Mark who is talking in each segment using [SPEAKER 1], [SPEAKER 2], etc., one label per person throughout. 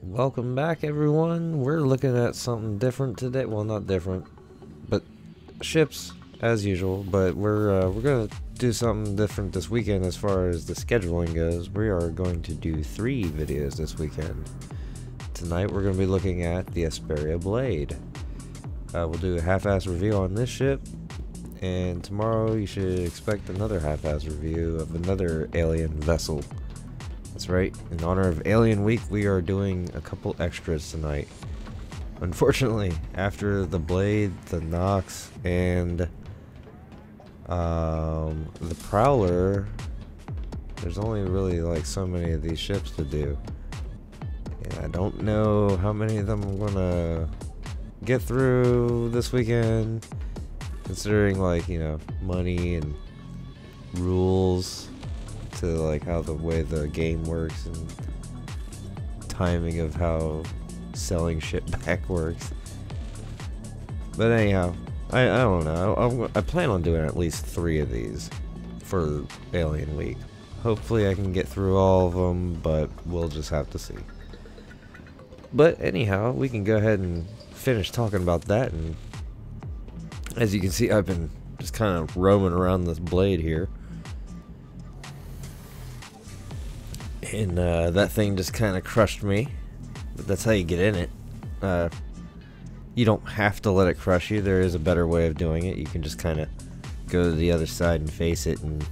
[SPEAKER 1] Welcome back, everyone. We're looking at something different today. Well, not different, but ships as usual. But we're uh, we're gonna do something different this weekend as far as the scheduling goes. We are going to do three videos this weekend. Tonight we're gonna be looking at the Esperia Blade. Uh, we'll do a half-ass review on this ship, and tomorrow you should expect another half-ass review of another alien vessel. That's right, in honor of Alien Week, we are doing a couple extras tonight. Unfortunately, after the Blade, the Nox, and um, the Prowler, there's only really like so many of these ships to do. And I don't know how many of them I'm gonna get through this weekend, considering like, you know, money and rules to like how the way the game works and timing of how selling shit back works. But anyhow, I, I don't know. I, I plan on doing at least three of these for Alien Week. Hopefully I can get through all of them, but we'll just have to see. But anyhow, we can go ahead and finish talking about that. And as you can see, I've been just kind of roaming around this blade here. And uh, that thing just kind of crushed me. But that's how you get in it. Uh, you don't have to let it crush you. There is a better way of doing it. You can just kind of go to the other side and face it and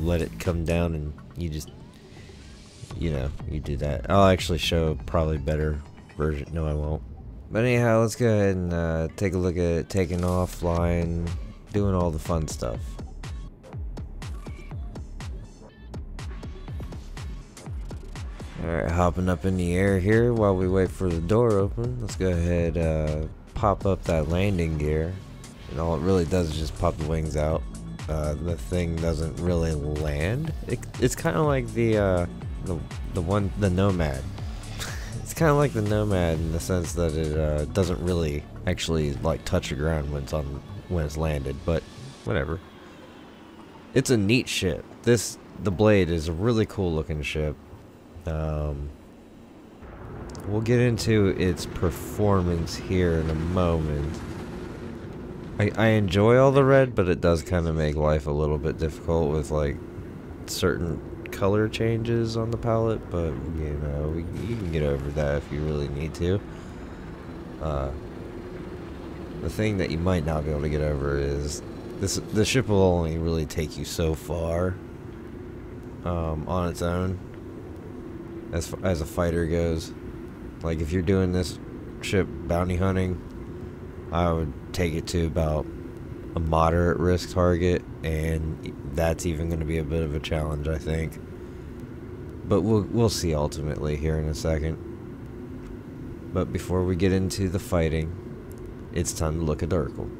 [SPEAKER 1] let it come down, and you just, you know, you do that. I'll actually show probably better version. No, I won't. But anyhow, let's go ahead and uh, take a look at taking offline, doing all the fun stuff. Alright, hopping up in the air here while we wait for the door open. Let's go ahead uh, pop up that landing gear. And all it really does is just pop the wings out. Uh, the thing doesn't really land. It, it's kind of like the, uh, the the one the Nomad. it's kind of like the Nomad in the sense that it uh, doesn't really actually like touch the ground when it's on when it's landed. But whatever. It's a neat ship. This the Blade is a really cool looking ship. Um, we'll get into its performance here in a moment. I, I enjoy all the red, but it does kind of make life a little bit difficult with like certain color changes on the palette, but you know, we, you can get over that if you really need to. Uh, the thing that you might not be able to get over is this the ship will only really take you so far um, on its own as as a fighter goes. Like if you're doing this ship bounty hunting, I would take it to about a moderate risk target, and that's even going to be a bit of a challenge, I think. But we'll we'll see ultimately here in a second. But before we get into the fighting, it's time to look at Urkel.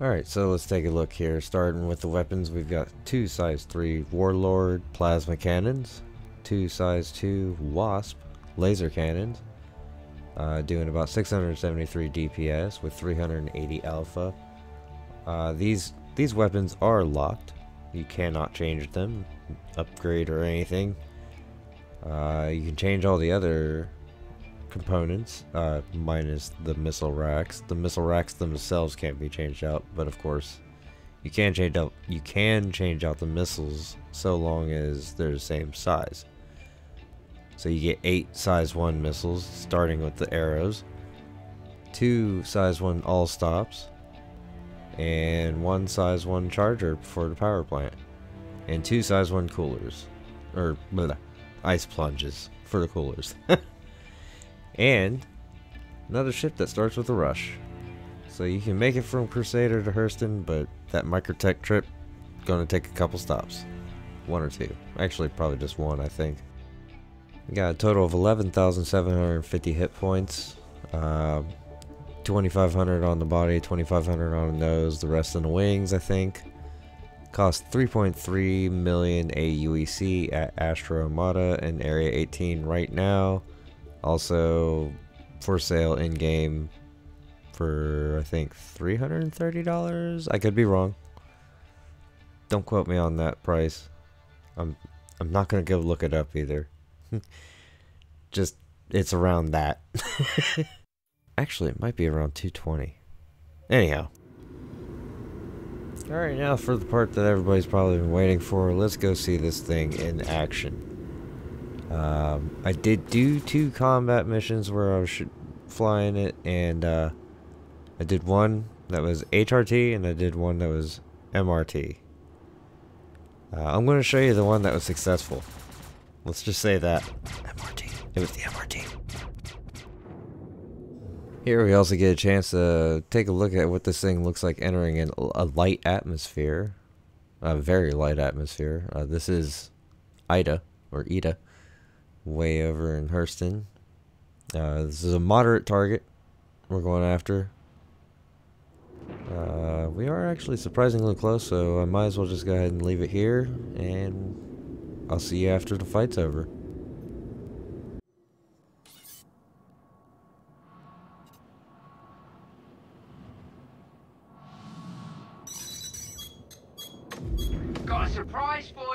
[SPEAKER 1] Alright, so let's take a look here. Starting with the weapons, we've got two size 3 Warlord plasma cannons, two size 2 Wasp laser cannons, uh, doing about 673 DPS with 380 alpha. Uh, these these weapons are locked. You cannot change them, upgrade or anything. Uh, you can change all the other components, uh, minus the missile racks. The missile racks themselves can't be changed out, but of course, you can change out. You can change out the missiles so long as they're the same size. So you get eight size 1 missiles, starting with the arrows, two size 1 all stops, and one size 1 charger for the power plant, and two size 1 coolers, or blah, ice plunges for the coolers. and another ship that starts with a rush. So you can make it from Crusader to Hurston, but that Microtech trip gonna take a couple stops. One or two. Actually, probably just one, I think. Got a total of 11,750 hit points. Uh, 2,500 on the body, 2,500 on the nose, the rest on the wings, I think. Cost 3.3 million AUEC at Astro Armada in Area 18 right now. Also for sale in game for I think $330. I could be wrong. Don't quote me on that price. I'm I'm not gonna go look it up either. Just it's around that. Actually, it might be around 220. Anyhow. Alright, now for the part that everybody's probably been waiting for. Let's go see this thing in action. Um, I did do two combat missions where I was flying it, and uh, I did one that was HRT, and I did one that was MRT. Uh, I'm going to show you the one that was successful. Let's just say that. MRT. It was the MRT. Here we also get a chance to take a look at what this thing looks like entering in a light atmosphere. A very light atmosphere. Uh, this is Ida, or Ida, way over in Hurston. Uh, this is a moderate target we're going after. Uh, we are actually surprisingly close, so I might as well just go ahead and leave it here, and I'll see you after the fight's over.
[SPEAKER 2] Got a surprise for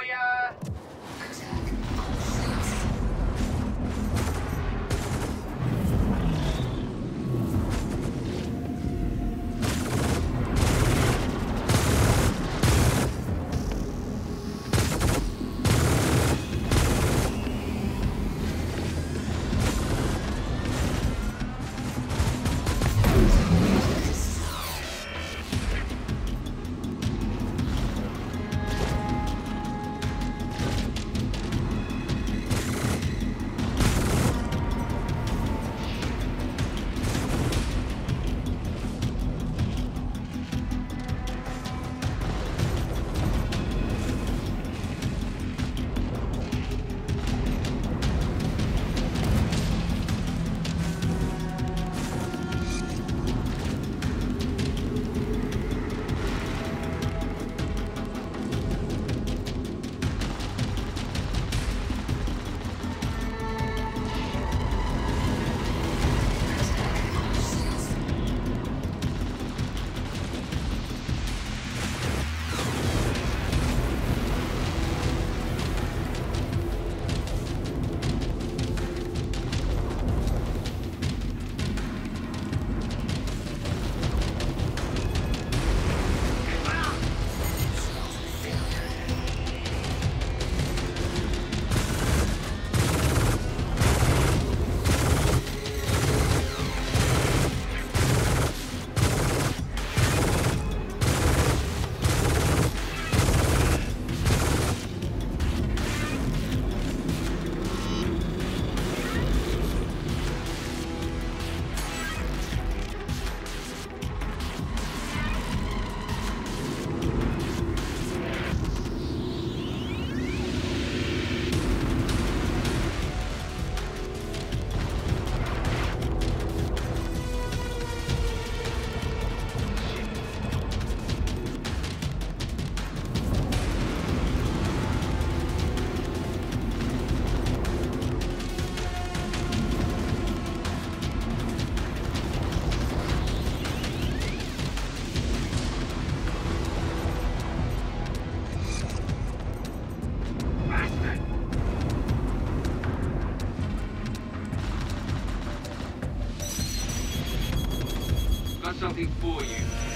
[SPEAKER 2] something for you.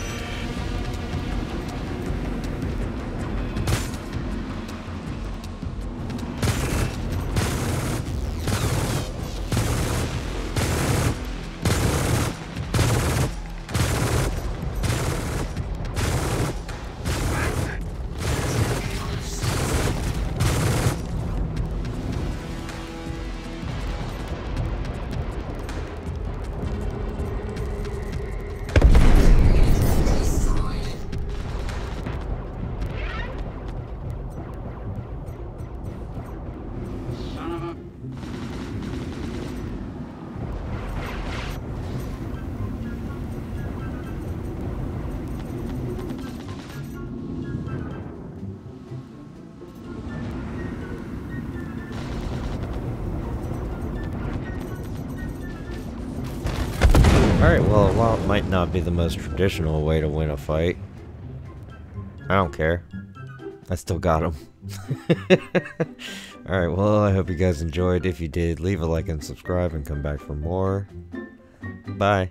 [SPEAKER 1] Alright, well, while it might not be the most traditional way to win a fight, I don't care. I still got him. Alright, well, I hope you guys enjoyed. If you did, leave a like and subscribe and come back for more. Bye.